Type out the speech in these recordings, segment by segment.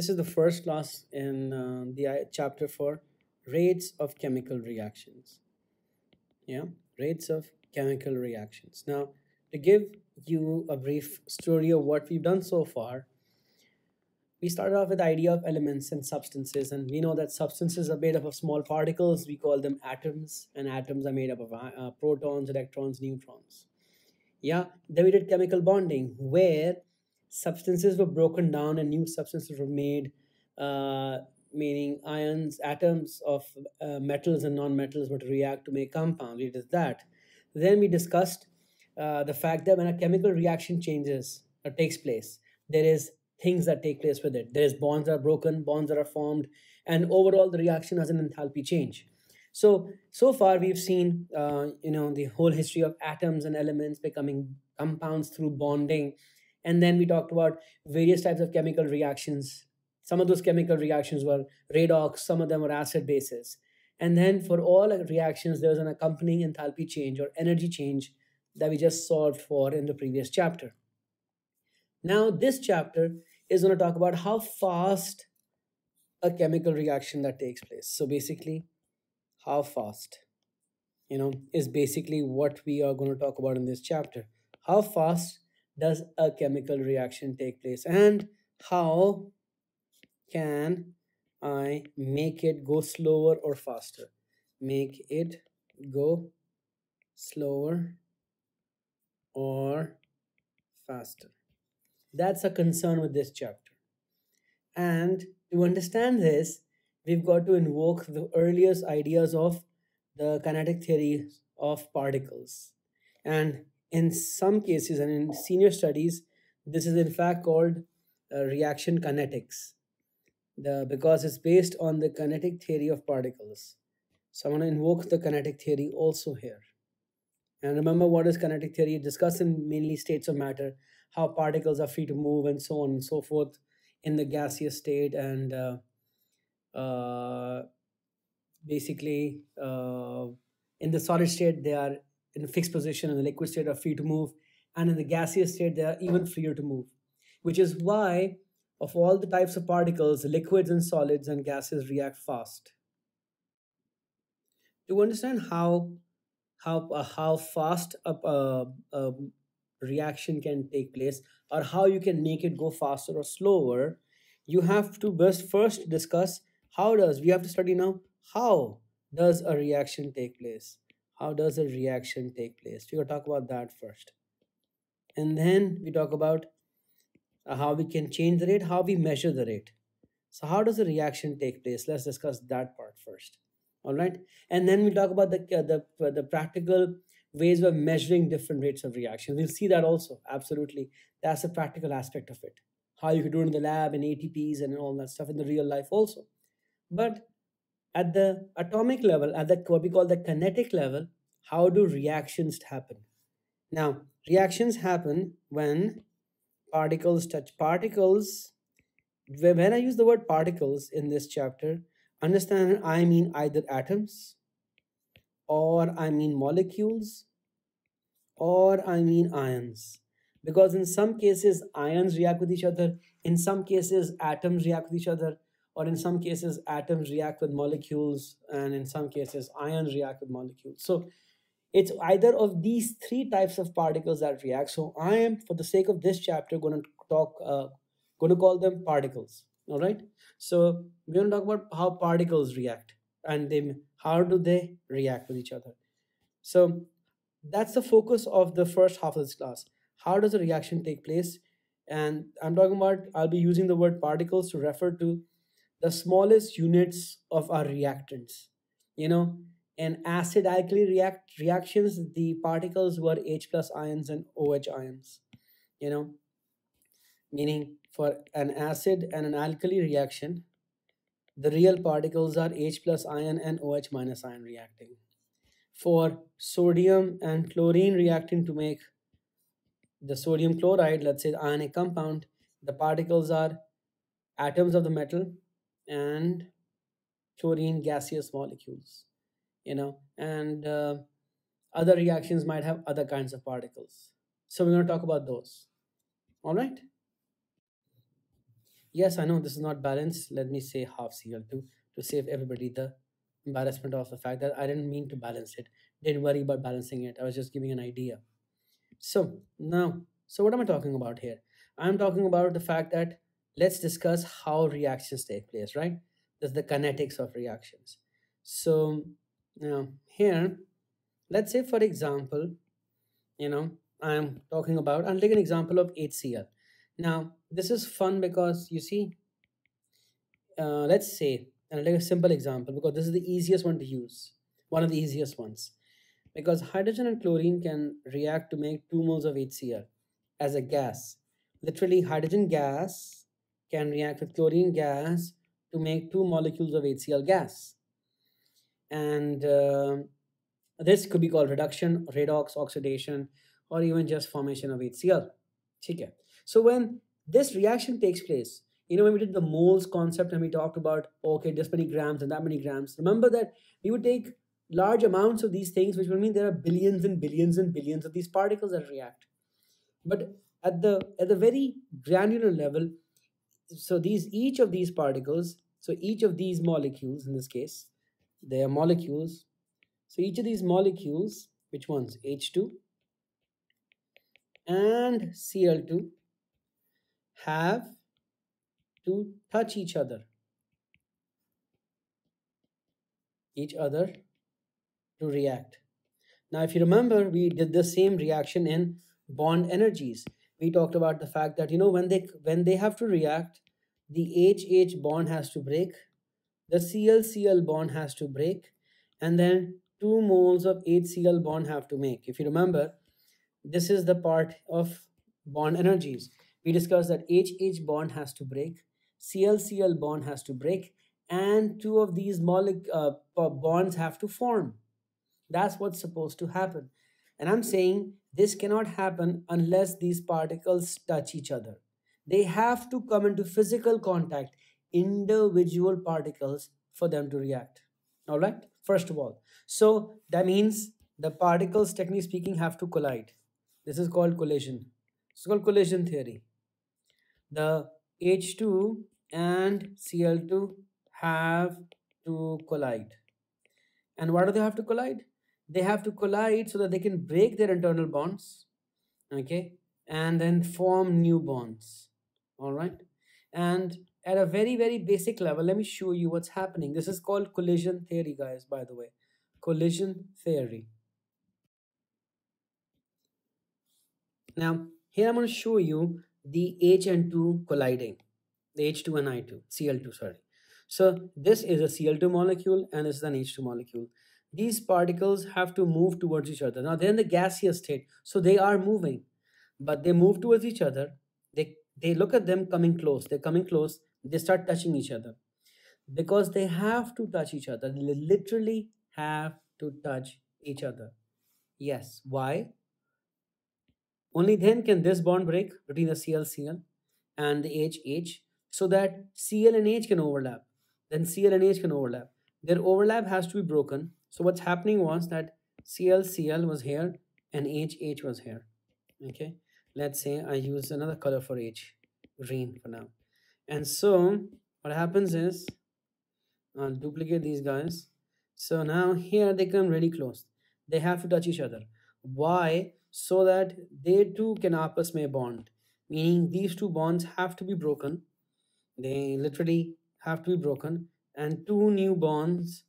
This is the first class in uh, the uh, chapter for rates of chemical reactions. Yeah, rates of chemical reactions. Now, to give you a brief story of what we've done so far, we started off with the idea of elements and substances, and we know that substances are made up of small particles. We call them atoms, and atoms are made up of uh, protons, electrons, neutrons. Yeah, then we did chemical bonding, where substances were broken down and new substances were made, uh, meaning ions, atoms of uh, metals and non-metals to react to make compounds. We did that. Then we discussed uh, the fact that when a chemical reaction changes or takes place, there is things that take place with it. There is bonds that are broken, bonds that are formed, and overall the reaction has an enthalpy change. So so far we've seen uh, you know the whole history of atoms and elements becoming compounds through bonding, and then we talked about various types of chemical reactions. Some of those chemical reactions were redox, some of them were acid bases. And then for all reactions, there was an accompanying enthalpy change or energy change that we just solved for in the previous chapter. Now, this chapter is going to talk about how fast a chemical reaction that takes place. So basically, how fast, you know, is basically what we are going to talk about in this chapter. How fast does a chemical reaction take place and how can I make it go slower or faster? Make it go slower or faster. That's a concern with this chapter. And to understand this, we've got to invoke the earliest ideas of the kinetic theory of particles. And in some cases, and in senior studies, this is in fact called uh, reaction kinetics the, because it's based on the kinetic theory of particles. So I'm going to invoke the kinetic theory also here. And remember what is kinetic theory? Discussing mainly states of matter how particles are free to move and so on and so forth in the gaseous state and uh, uh, basically uh, in the solid state they are in a fixed position in the liquid state are free to move and in the gaseous state they are even freer to move which is why of all the types of particles liquids and solids and gases react fast. To understand how how uh, how fast a, a, a reaction can take place or how you can make it go faster or slower? You have to best first discuss how does we have to study now how does a reaction take place how does a reaction take place we're going to talk about that first and then we talk about uh, how we can change the rate how we measure the rate so how does a reaction take place let's discuss that part first all right and then we talk about the uh, the, uh, the practical ways of measuring different rates of reaction. We'll see that also. Absolutely. That's a practical aspect of it. How you could do it in the lab and ATPs and all that stuff in the real life also. But at the atomic level, at the what we call the kinetic level, how do reactions happen? Now, reactions happen when particles touch particles. When I use the word particles in this chapter, understand I mean either atoms or I mean molecules or I mean ions. Because in some cases, ions react with each other. In some cases, atoms react with each other. Or in some cases, atoms react with molecules. And in some cases, ions react with molecules. So it's either of these three types of particles that react. So I am, for the sake of this chapter, going to talk, uh, going to call them particles. All right. So we're going to talk about how particles react and they how do they react with each other so that's the focus of the first half of this class how does a reaction take place and i'm talking about i'll be using the word particles to refer to the smallest units of our reactants you know in acid alkali react reactions the particles were h plus ions and oh ions you know meaning for an acid and an alkali reaction the real particles are H plus ion and OH minus ion reacting. For sodium and chlorine reacting to make the sodium chloride, let's say the ionic compound, the particles are atoms of the metal and chlorine gaseous molecules, you know, and uh, other reactions might have other kinds of particles. So we're going to talk about those. All right. yes i know this is not balanced let me say half cl2 to save everybody the embarrassment of the fact that i didn't mean to balance it didn't worry about balancing it i was just giving an idea so now so what am i talking about here i'm talking about the fact that let's discuss how reactions take place right? There's the kinetics of reactions. So now here let's say for example you know i'm talking about i'll take an example of hcl now this is fun because you see uh, let's say and i'll take a simple example because this is the easiest one to use one of the easiest ones. Because hydrogen and chlorine can react to make 2 moles of hcl as a gas. Literally hydrogen gas can react with chlorine gas to make two molecules of hcl gas and uh, this could be called reduction, redox, oxidation, or even just formation of HCl. Okay. So when this reaction takes place, you know, when we did the moles concept and we talked about, okay, this many grams and that many grams, remember that we would take large amounts of these things, which would mean there are billions and billions and billions of these particles that react. But at the at the very granular level, so these each of these particles, so each of these molecules in this case, they are molecules so each of these molecules, which ones? H2 and Cl2 have to touch each other. Each other to react. Now, if you remember, we did the same reaction in bond energies. We talked about the fact that, you know, when they when they have to react, the HH bond has to break, the Cl-Cl bond has to break, and then 2 moles of HCl bond have to make. If you remember, this is the part of bond energies. We discussed that HH bond has to break, Cl-Cl bond has to break, and two of these uh, bonds have to form. That's what's supposed to happen. And I'm saying this cannot happen unless these particles touch each other. They have to come into physical contact, individual particles, for them to react. All right, first of all. So that means the particles, technically speaking, have to collide. This is called collision. It's called collision theory. The H2 and Cl2 have to collide. And why do they have to collide? They have to collide so that they can break their internal bonds, okay, and then form new bonds. All right. And at a very, very basic level, let me show you what's happening. This is called collision theory, guys, by the way collision theory. Now, here I'm going to show you the H and 2 colliding, the H2 and I2, Cl2, sorry. So this is a Cl2 molecule and this is an H2 molecule. These particles have to move towards each other. Now they're in the gaseous state, so they are moving, but they move towards each other. They, they look at them coming close. They're coming close. They start touching each other because they have to touch each other. They literally have to touch each other. Yes. Why? Only then can this bond break between the CL-Cl and the H-H so that Cl and H can overlap. Then Cl and H can overlap. Their overlap has to be broken. So what's happening was that Cl-Cl was here and H-H was here. Okay. Let's say I use another color for H, green for now. And so what happens is I'll duplicate these guys so now here they come really close. They have to touch each other. Why? So that they too can apas may bond. Meaning these two bonds have to be broken. They literally have to be broken. And two new bonds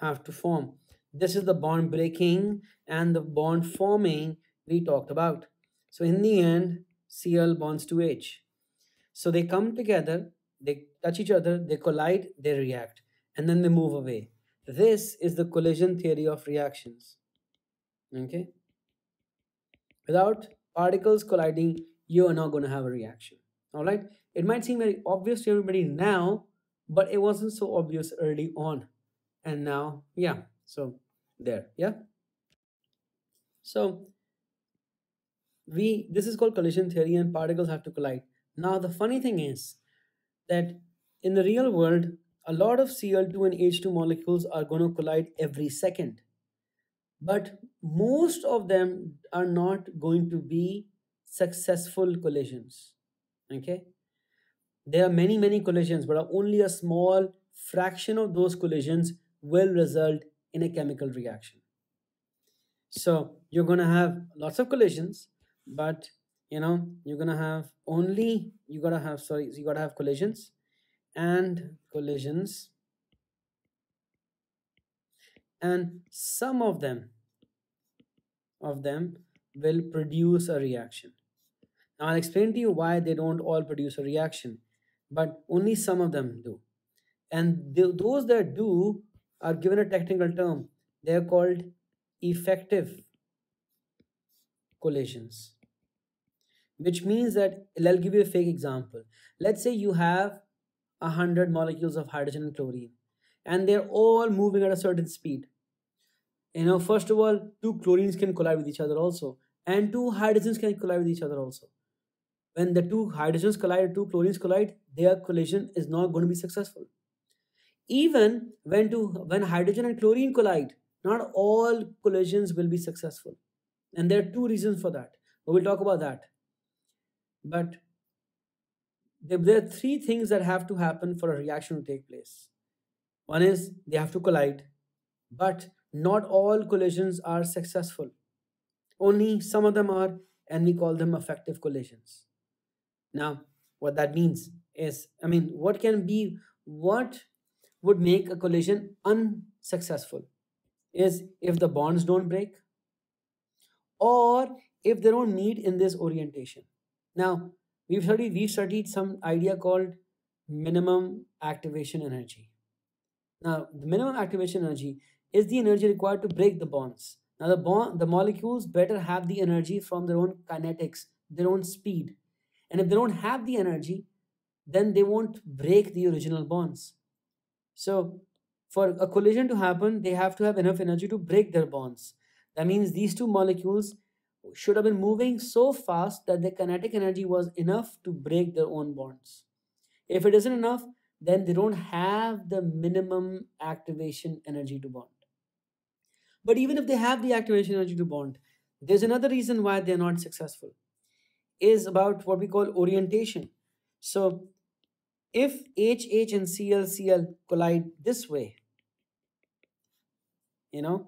have to form. This is the bond breaking and the bond forming we talked about. So in the end, Cl bonds to H. So they come together, they touch each other, they collide, they react, and then they move away. This is the collision theory of reactions. Okay? Without particles colliding, you are not going to have a reaction. All right? It might seem very obvious to everybody now, but it wasn't so obvious early on. And now, yeah. So, there. Yeah? So, we this is called collision theory and particles have to collide. Now, the funny thing is that in the real world, a lot of Cl2 and H2 molecules are going to collide every second. But most of them are not going to be successful collisions. Okay? there are many many collisions but only a small fraction of those collisions will result in a chemical reaction. So you're going to have lots of collisions but you know you're going to have only you got to have sorry you got to have collisions and collisions and some of them of them will produce a reaction. Now i'll explain to you why they don't all produce a reaction but only some of them do. And th- those that do are given a technical term. They're called effective collisions which means that i'll give you a fake example. Let's say you have a hundred molecules of hydrogen and chlorine and they're all moving at a certain speed. You know first of all two chlorines can collide with each other also and two hydrogens can collide with each other also. When the two hydrogens collide two chlorines collide their collision is not going to be successful even when two when hydrogen and chlorine collide not all collisions will be successful. And there are two reasons for that. We'll talk about that. But there are three things that have to happen for a reaction to take place. One is they have to collide but not all collisions are successful. Only some of them are and we call them effective collisions. Now what that means is i mean what can be what would make a collision unsuccessful. Is if the bonds don't break or if they don't meet in this orientation. Now we've studied we've studied some idea called minimum activation energy. Now the minimum activation energy is the energy required to break the bonds. Now the bond the molecules better have the energy from their own kinetics their own speed. And if they don't have the energy then they won't break the original bonds so for a collision to happen they have to have enough energy to break their bonds. That means these two molecules should have been moving so fast that the kinetic energy was enough to break their own bonds. If it isn't enough then they don't have the minimum activation energy to bond. But even if they have the activation energy to bond there's another reason why they're not successful is about what we call orientation. So if HH and Cl, Cl collide this way, you know,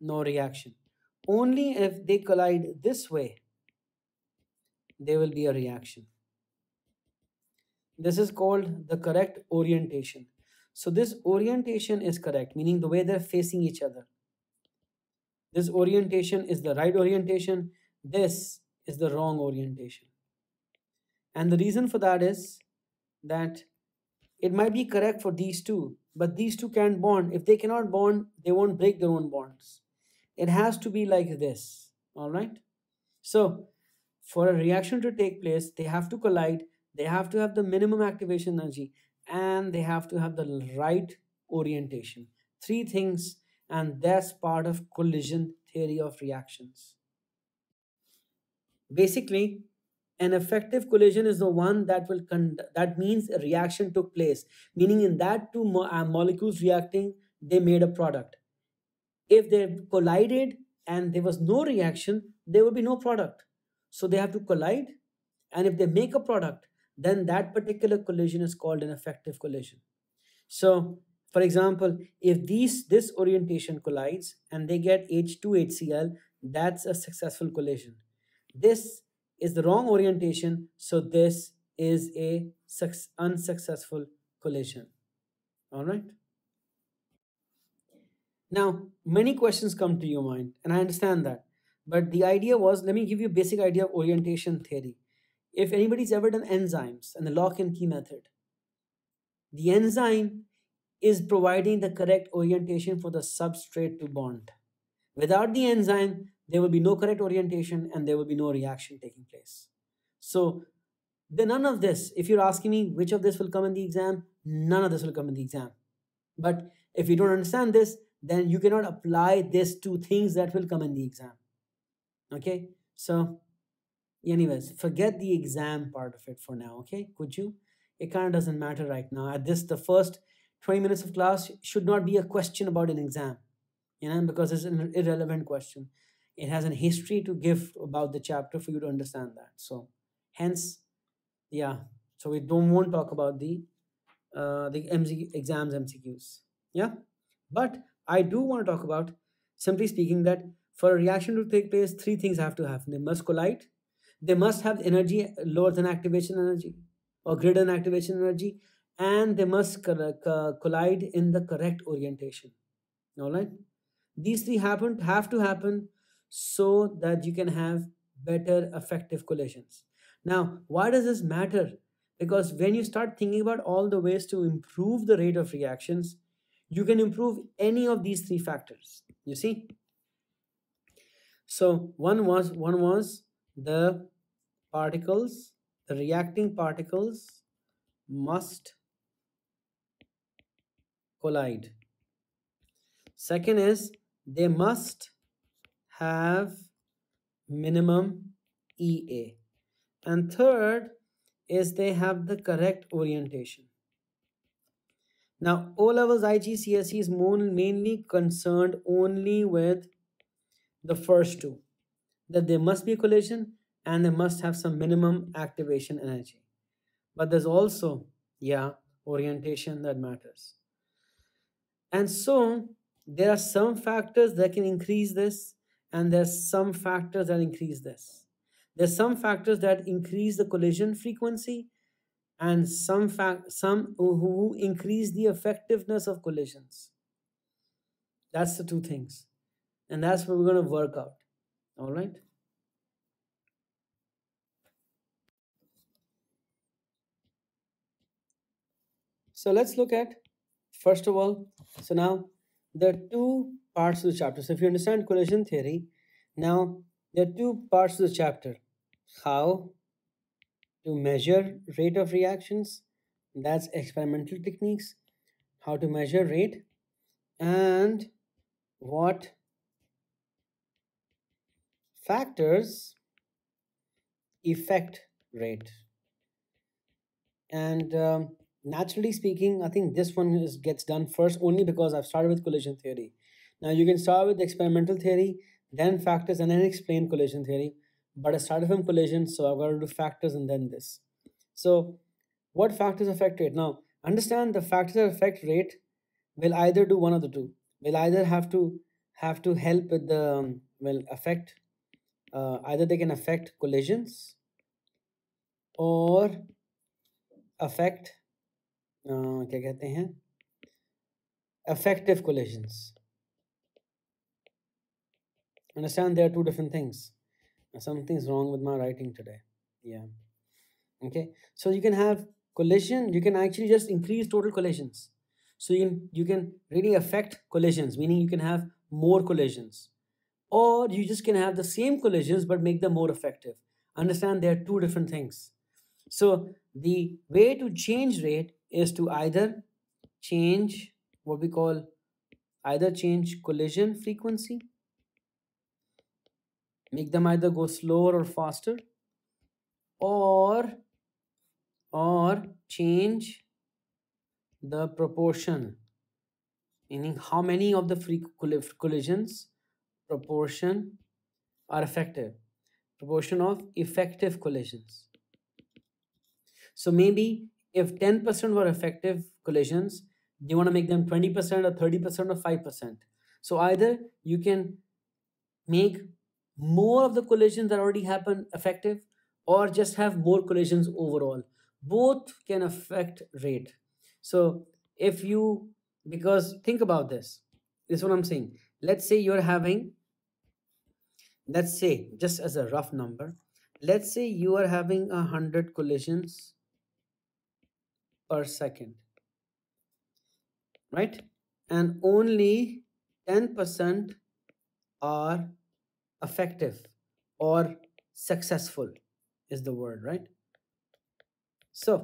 no reaction. Only if they collide this way, there will be a reaction. This is called the correct orientation. So this orientation is correct, meaning the way they're facing each other. This orientation is the right orientation. This is the wrong orientation. And the reason for that is that it might be correct for these two, but these two can't bond. If they cannot bond, they won't break their own bonds. It has to be like this. All right. So, for a reaction to take place, they have to collide, they have to have the minimum activation energy, and they have to have the right orientation. Three things, and that's part of collision theory of reactions. Basically, an effective collision is the one that will con- that means a reaction took place, meaning in that two mo- uh, molecules reacting, they made a product. If they collided and there was no reaction, there will be no product. So they have to collide, and if they make a product, then that particular collision is called an effective collision. So, for example, if these this orientation collides and they get H2HCl, that's a successful collision. This is the wrong orientation, so this is a unsuccessful collision. All right. Now, many questions come to your mind, and I understand that. But the idea was let me give you a basic idea of orientation theory. If anybody's ever done enzymes and the lock and key method, the enzyme is providing the correct orientation for the substrate to bond. Without the enzyme, there will be no correct orientation and there will be no reaction taking place. So, the none of this, if you're asking me which of this will come in the exam, none of this will come in the exam. But if you don't understand this, then you cannot apply this to things that will come in the exam. Okay, so, anyways, forget the exam part of it for now. Okay, could you? It kind of doesn't matter right now. At this, the first 20 minutes of class should not be a question about an exam, you know, because it's an irrelevant question it has a history to give about the chapter for you to understand that so hence yeah So we don't want to talk about the uh, the MC, exams MCQs. Yeah, but I do want to talk about simply speaking that for a reaction to take place, three things have to happen. They must collide. They must have energy lower than activation energy or greater than activation energy, and they must collide in the correct orientation. All right, these three happen have to happen so that you can have better effective collisions. Now, why does this matter? Because when you start thinking about all the ways to improve the rate of reactions, you can improve any of these three factors. You see? So one was one was the particles, the reacting particles must collide. Second is they must have minimum EA. And third is they have the correct orientation. Now, O levels IGCSE is mainly concerned only with the first two that there must be collision and they must have some minimum activation energy. But there's also, yeah, orientation that matters. And so there are some factors that can increase this, and there's some factors that increase this. There's some factors that increase the collision frequency, and some fact some who increase the effectiveness of collisions. That's the two things, and that's what we're going to work out. All right. So let's look at first of all. So now the two parts of the chapter. So if you understand collision theory, now there are two parts of the chapter. How to measure rate of reactions, that's experimental techniques, how to measure rate, and what factors affect rate. And um, naturally speaking, I think this one is, gets done first only because I've started with collision theory. Now you can start with experimental theory, then factors, and then explain collision theory. But I started from collision, so I've got to do factors and then this. So what factors affect rate? Now understand the factors that affect rate will either do one of the two. Will either have to have to help with the um, will affect uh, either they can affect collisions or affect क्या कहते हैं effective collisions understand there are two different things. Something's wrong with my writing today. Yeah. Okay? So you can have collision you can actually just increase total collisions. So you can you can really affect collisions meaning you can have more collisions. Or you just can have the same collisions but make them more effective. Understand there are two different things. So the way to change rate is to either change what we call either change collision frequency make them either go slower or faster or or change the proportion. Meaning how many of the free collisions proportion are effective. Proportion of effective collisions. So maybe if 10% were effective collisions, you want to make them 20% or 30% or 5%. So either you can make more of the collisions that already happen effective or just have more collisions overall. Both can affect rate. So if you, because think about this, this is what I'm saying. Let's say you're having, let's say just as a rough number, let's say you are having a hundred collisions per second right and only 10% are effective or successful is the word right so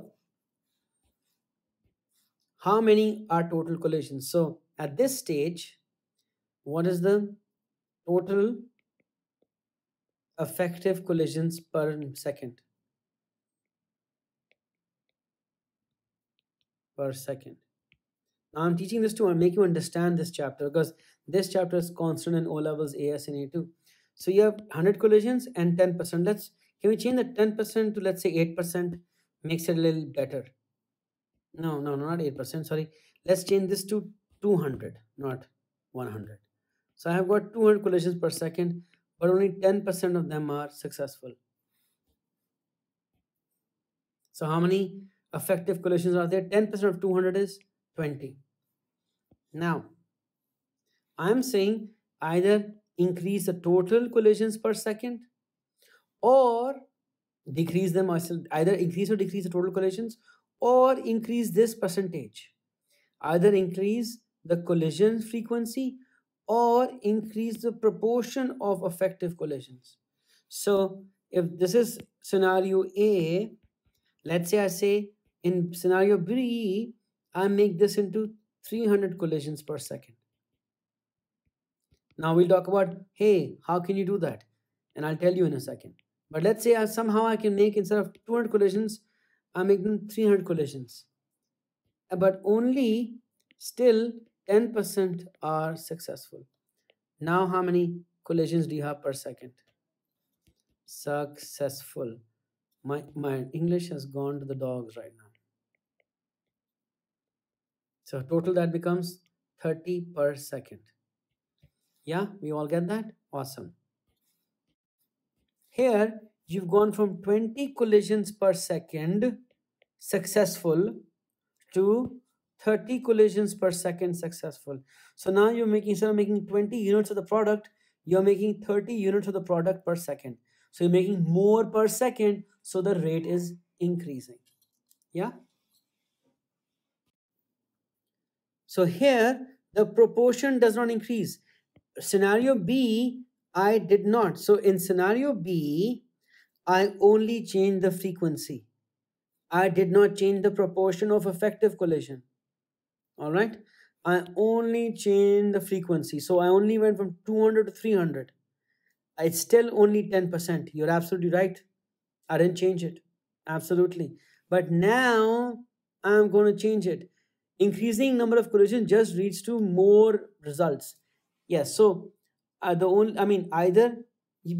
how many are total collisions so at this stage what is the total effective collisions per second per second. Now I'm teaching this to make you understand this chapter because this chapter is constant in O levels AS and A2. So you have 100 collisions and 10%. Let's can we change the 10% to let's say 8%? makes it a little better. No, no, not 8%. Sorry. Let's change this to 200, not 100. So I have got 200 collisions per second, but only 10% of them are successful. So how many effective collisions are there? 10% of 200 is 20. Now, I'm saying either increase the total collisions per second or decrease them either increase or decrease the total collisions or increase this percentage. Either increase the collision frequency or increase the proportion of effective collisions. So if this is scenario a let's say i say in scenario b i make this into 300 collisions per second now we'll talk about hey how can you do that and i'll tell you in a second but let's say I, somehow I can make instead of 200 collisions, I'm making 300 collisions. But only still 10% are successful. Now how many collisions do you have per second? Successful. My, my English has gone to the dogs right now. So total that becomes 30 per second. Yeah, we all get that? Awesome. Here, you've gone from 20 collisions per second successful to 30 collisions per second successful. So now you're making, instead of making 20 units of the product, you're making 30 units of the product per second. So you're making more per second, so the rate is increasing. Yeah? So here, the proportion does not increase. Scenario B, I did not. So in scenario B, I only changed the frequency. I did not change the proportion of effective collision. All right. I only changed the frequency. So I only went from 200 to 300. It's still only 10%. You're absolutely right. I didn't change it. Absolutely. But now I'm going to change it. Increasing number of collisions just leads to more results. Yes. So uh, the only i mean either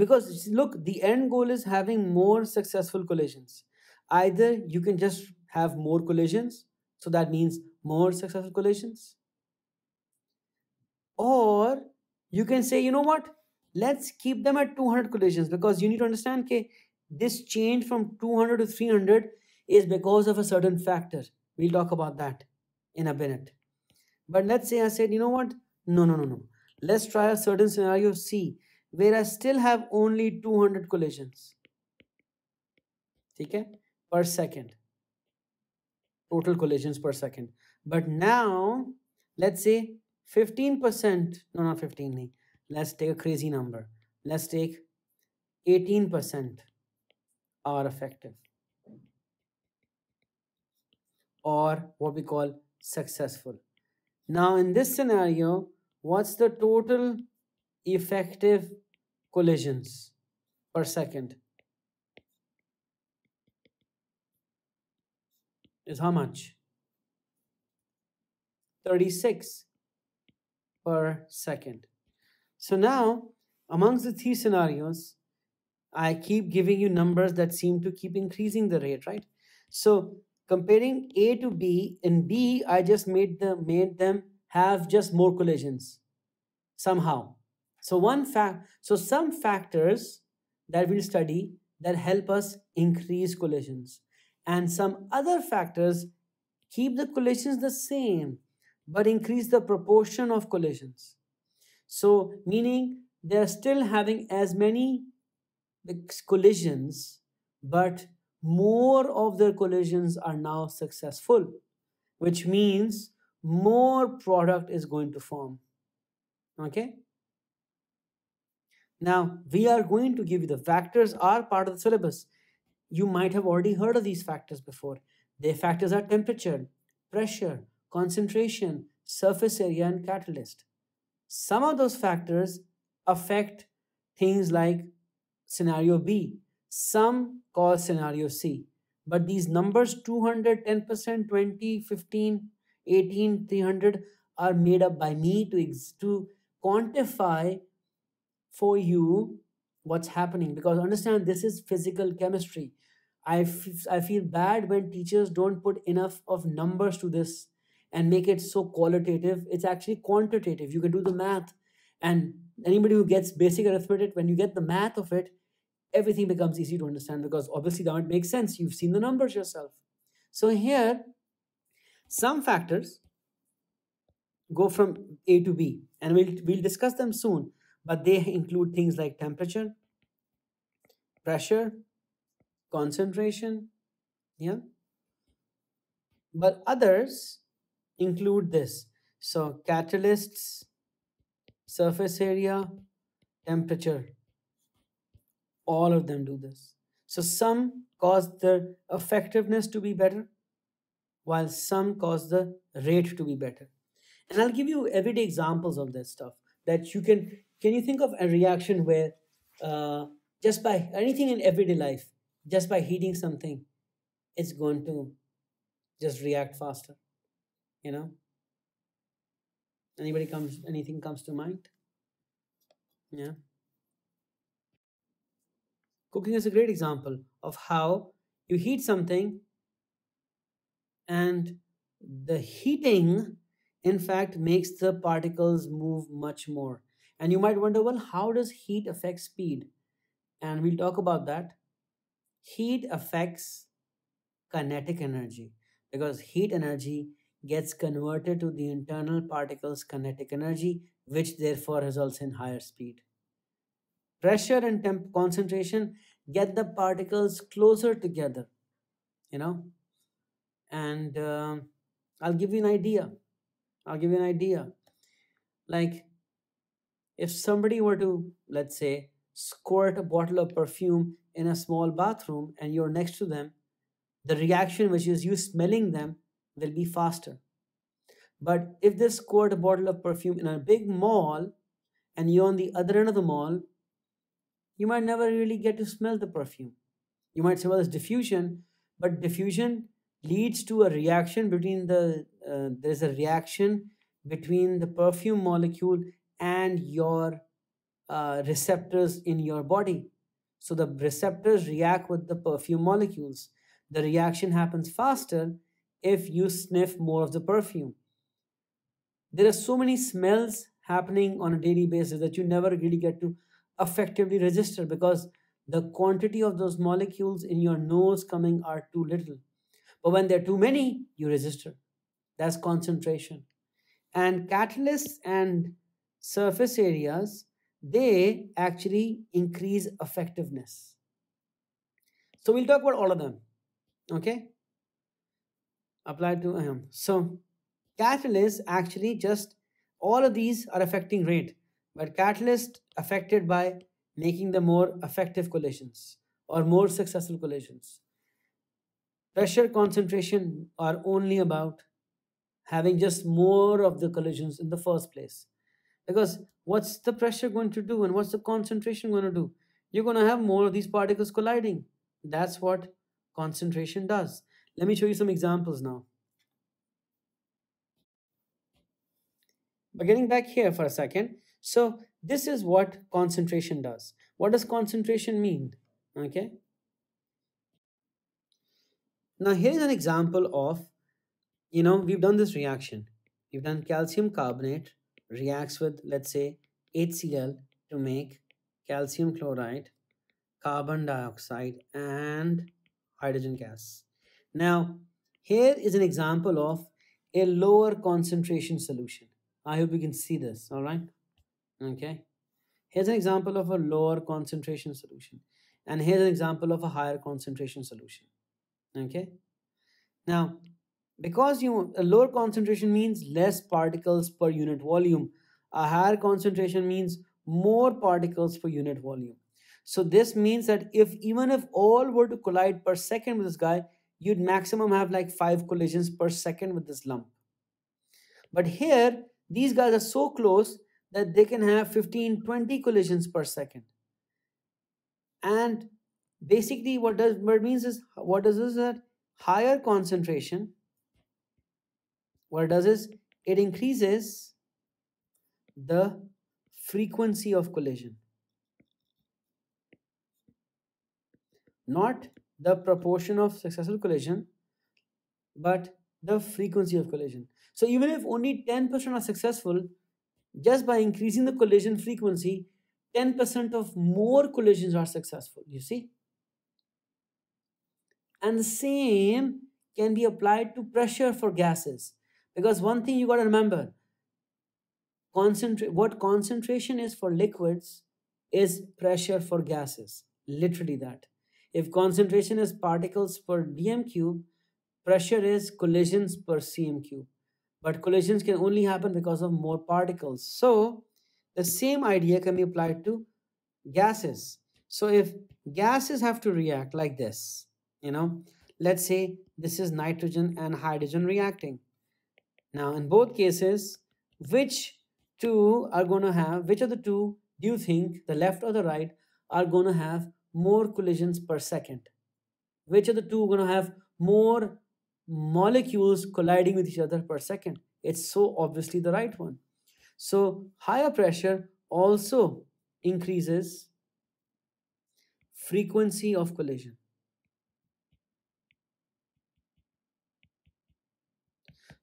because look the end goal is having more successful collisions. Either you can just have more collisions so that means more successful collisions. Or you can say you know what? Let's keep them at 200 collisions because you need to understand okay this change from 200 to 300 is because of a certain factor. We'll talk about that in a minute. But let's say i said you know what? No no no no Let's try a certain scenario C where I still have only 200 collisions. Okay? Per second. Total collisions per second. But now, let's say 15%, no, not 15, let's take a crazy number. Let's take 18% are effective or what we call successful. Now, in this scenario, what's the total effective collisions per second? Is how much? 36 per second. So now amongst the three scenarios i keep giving you numbers that seem to keep increasing the rate right? So comparing a to b in b i just made the made them have just more collisions somehow. So one fact, so some factors that we'll study that help us increase collisions and some other factors keep the collisions the same but increase the proportion of collisions. So meaning they're still having as many collisions but more of their collisions are now successful which means more product is going to form okay? Now we are going to give you the factors are part of the syllabus. You might have already heard of these factors before. Their factors are temperature pressure concentration surface area and catalyst. Some of those factors affect things like scenario b. Some call scenario c. But these numbers 200 10% 20 15 18 300 are made up by me to to quantify for you what's happening because understand this is physical chemistry I, I feel bad when teachers don't put enough of numbers to this and make it so qualitative. It's actually quantitative. You can do the math. And anybody who gets basic arithmetic, when you get the math of it, everything becomes easy to understand because obviously that makes sense. You've seen the numbers yourself. So here, some factors go from A to B, and we'll, we'll discuss them soon, but they include things like temperature, pressure, concentration, yeah. But others include this. So catalysts, surface area, temperature, all of them do this. So some cause the effectiveness to be better, while some cause the rate to be better. And I'll give you everyday examples of this stuff that you can. Can you think of a reaction where uh, just by anything in everyday life, just by heating something, it's going to just react faster? You know. Anybody comes? Anything comes to mind? Yeah. Cooking is a great example of how you heat something and the heating in fact makes the particles move much more. And you might wonder well how does heat affect speed? And we'll talk about that. Heat affects kinetic energy because heat energy gets converted to the internal particles kinetic energy which therefore results in higher speed. Pressure and temp concentration get the particles closer together you know and uh, i'll give you an idea I'll give you an idea. Like, if somebody were to, let's say, squirt a bottle of perfume in a small bathroom and you're next to them, the reaction, which is you smelling them, will be faster. But if they squirt a bottle of perfume in a big mall and you're on the other end of the mall, you might never really get to smell the perfume. You might say, well, it's diffusion, but diffusion leads to a reaction between the uh, there's a reaction between the perfume molecule and your uh, receptors in your body. So the receptors react with the perfume molecules. The reaction happens faster if you sniff more of the perfume. There are so many smells happening on a daily basis that you never really get to effectively register because the quantity of those molecules in your nose coming are too little but when there are too many, you register. That's concentration. And catalysts and surface areas, they actually increase effectiveness. So we'll talk about all of them. Okay? Apply to um, so catalysts actually just all of these are affecting rate, but catalyst affected by making the more effective collisions or more successful collisions pressure concentration are only about having just more of the collisions in the first place. Because what's the pressure going to do and what's the concentration going to do? You're going to have more of these particles colliding. That's what concentration does. Let me show you some examples now. But getting back here for a second, so this is what concentration does. What does concentration mean? Okay, now here is an example of, you know, we've done this reaction. We've done calcium carbonate reacts with, let's say, HCl to make calcium chloride, carbon dioxide, and hydrogen gas. Now, here is an example of a lower concentration solution. I hope you can see this, all right? Okay. Here's an example of a lower concentration solution. And here's an example of a higher concentration solution okay? Now because you a lower concentration means less particles per unit volume a higher concentration means more particles per unit volume. So this means that if even if all were to collide per second with this guy you'd maximum have like five collisions per second with this lump. But here these guys are so close that they can have 15 20 collisions per second. And basically what does what it means is what does this that higher concentration what it does is it increases the frequency of collision not the proportion of successful collision, but the frequency of collision. So even if only 10% are successful, just by increasing the collision frequency, 10% of more collisions are successful. You see? And the same can be applied to pressure for gases. Because one thing you got to remember concentrate what concentration is for liquids is pressure for gases. Literally that. If concentration is particles per dm cube, pressure is collisions per cm cube. But collisions can only happen because of more particles. So the same idea can be applied to gases. So if gases have to react like this, you know, let's say this is nitrogen and hydrogen reacting. Now in both cases, which two are going to have, which of the two do you think, the left or the right, are going to have more collisions per second? Which of the two are going to have more molecules colliding with each other per second? It's so obviously the right one. So higher pressure also increases frequency of collision.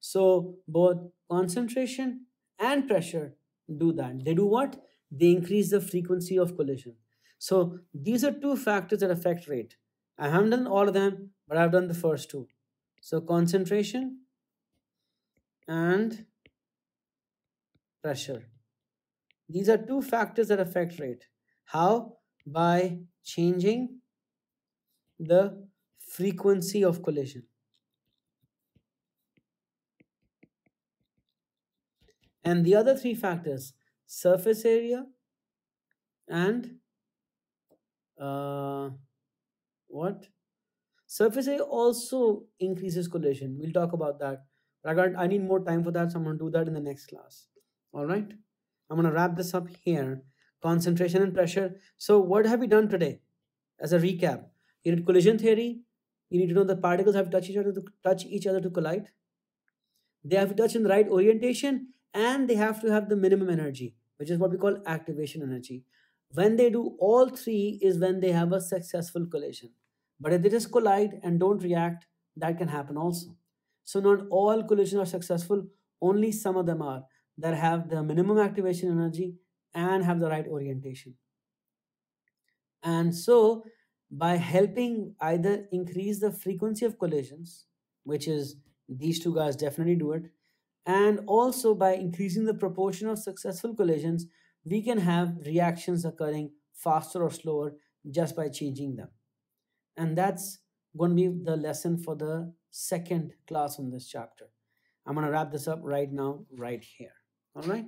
So both concentration and pressure do that. They do what? They increase the frequency of collision. So these are two factors that affect rate. I haven't done all of them, but I've done the first two. So concentration and pressure. These are two factors that affect rate. How? By changing the frequency of collision. And the other three factors, surface area and uh, what? Surface area also increases collision. We'll talk about that. But I got I need more time for that, so I'm gonna do that in the next class. All right. I'm gonna wrap this up here. Concentration and pressure. So what have we done today? As a recap, you need collision theory. You need to know the particles have to touch each other to touch each other to collide. They have to touch in the right orientation and they have to have the minimum energy, which is what we call activation energy. When they do all three is when they have a successful collision. But if they just collide and don't react, that can happen also. So not all collisions are successful, only some of them are that have the minimum activation energy and have the right orientation. And so by helping either increase the frequency of collisions, which is these two guys definitely do it, and also by increasing the proportion of successful collisions, we can have reactions occurring faster or slower just by changing them. And that's going to be the lesson for the second class on this chapter. I'm going to wrap this up right now, right here. All right.